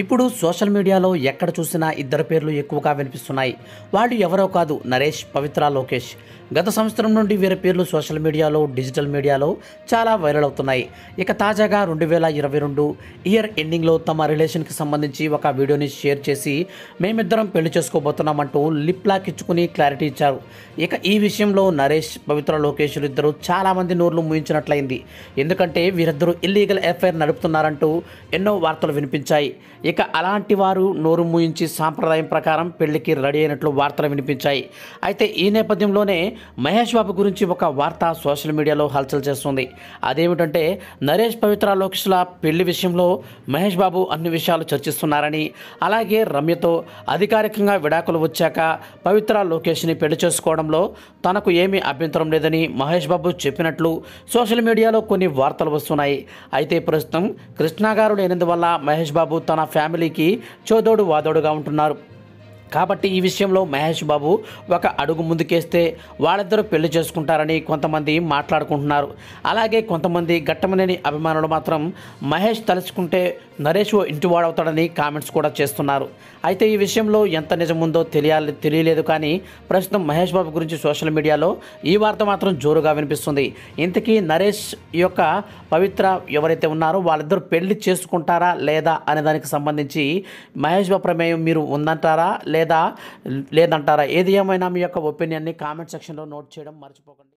ఇప్పుడు సోషల్ మీడియాలో ఎక్కడ చూసినా ఇద్దరు పేర్లు ఎక్కువగా వినిపిస్తున్నాయి. వాళ్ళు ఎవరో కాదు నరేష్ పవిత్ర లోకేష్. గత సంవత్సరం నుండి వీరి పేర్లు సోషల్ మీడియాలో డిజిటల్ మీడియాలో చాలా వైరల్ అవుతున్నాయి. ఇక తాజాగా రెండు వేల ఇరవై రెండు ఇయర్ ఎండింగ్లో తమ రిలేషన్కి సంబంధించి ఒక వీడియోని షేర్ చేసి మేమిద్దరం పెళ్ళి చేసుకోబోతున్నామంటూ లిప్ లాక్ ఇచ్చుకుని క్లారిటీ ఇచ్చారు. ఇక ఈ విషయంలో నరేష్ పవిత్ర లోకేష్లు ఇద్దరు చాలామంది నోర్లు ముయించినట్లయింది. ఎందుకంటే వీరిద్దరూ ఇల్లీగల్ ఎఫ్ఐఆర్ నడుపుతున్నారంటూ ఎన్నో వార్తలు వినిపించాయి. ఇక అలాంటి వారు నోరు మూయించి సాంప్రదాయం ప్రకారం పెళ్ళికి రెడీ అయినట్లు వార్తలు వినిపించాయి. అయితే ఈ నేపథ్యంలోనే మహేష్ బాబు గురించి ఒక వార్త సోషల్ మీడియాలో హల్చల్ చేస్తుంది. అదేమిటంటే నరేష్ పవిత్ర లోకేష్ల పెళ్ళి విషయంలో మహేష్ బాబు అన్ని విషయాలు చర్చిస్తున్నారని అలాగే రమ్యతో అధికారికంగా విడాకులు వచ్చాక పవిత్ర లోకేష్ని పెళ్ళి చేసుకోవడంలో తనకు ఏమీ అభ్యంతరం లేదని మహేష్ బాబు చెప్పినట్లు సోషల్ మీడియాలో కొన్ని వార్తలు వస్తున్నాయి. అయితే ప్రస్తుతం కృష్ణాగారు లేనందువల్ల మహేష్ బాబు తన ఫ్యామిలీకి చోదోడు వాదోడుగా ఉంటున్నారు. కాబట్టి ఈ విషయంలో మహేష్ బాబు ఒక అడుగు ముందుకేస్తే వాళ్ళిద్దరూ పెళ్ళి చేసుకుంటారని కొంతమంది మాట్లాడుకుంటున్నారు. అలాగే కొంతమంది గట్టమనేని అభిమానులు మాత్రం మహేష్ తలుచుకుంటే నరేష్ ఓ ఇంటివాడవుతాడని కామెంట్స్ కూడా చేస్తున్నారు. అయితే ఈ విషయంలో ఎంత నిజముందో తెలియాలి తెలియలేదు కానీ ప్రస్తుతం మహేష్ బాబు గురించి సోషల్ మీడియాలో ఈ వార్త మాత్రం జోరుగా వినిపిస్తుంది. ఇంతకీ నరేష్ యొక్క పవిత్ర ఎవరైతే ఉన్నారో వాళ్ళిద్దరూ పెళ్ళి చేసుకుంటారా లేదా అనే దానికి సంబంధించి మహేష్ బాబు ప్రమేయం మీరు ఉందంటారా లేదా లేదంటారా ఏది ఏమైనా మీ యొక్క ఒపీనియన్ని కామెంట్ సెక్షన్లో నోట్ చేయడం మర్చిపోకండి.